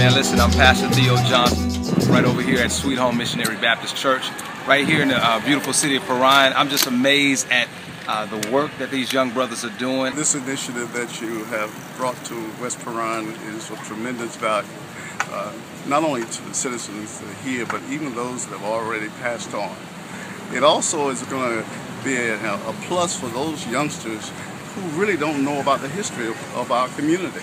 Pastor Theo Johnson, right over here at Sweet Home Missionary Baptist Church, right here in the uh, beautiful city of Perrine. I'm just amazed at uh, the work that these young brothers are doing. This initiative that you have brought to West Perrine is of tremendous value, uh, not only to the citizens here, but even those that have already passed on. It also is going to be a, plus for those youngsters who really don't know about the history of our community.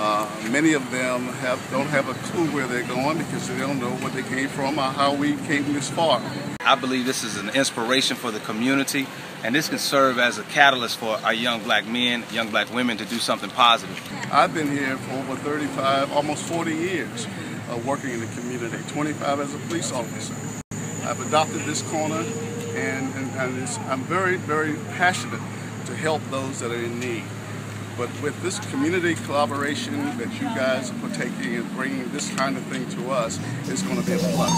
Uh, many of them have don't have a clue where they're going because they don't know where they came from or how we came this far. I believe this is an inspiration for the community and this can serve as a catalyst for our young black men, young black women to do something positive. I've been here for over 35, almost 40 years uh, working in the community, 25 as a police officer. I've adopted this corner and, and, and I'm very, very passionate to help those that are in need. But with this community collaboration that you guys are partaking in bringing this kind of thing to us, it's going to be a plus.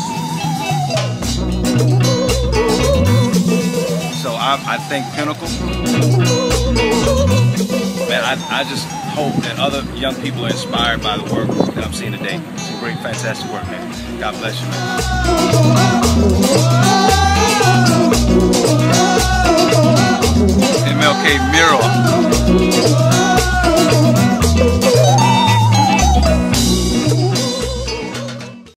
So I, I thank Pinnacle. Man, I, I just hope that other young people are inspired by the work that I'm seeing today. Some great, fantastic work, man. God bless you, man. MLK Mural.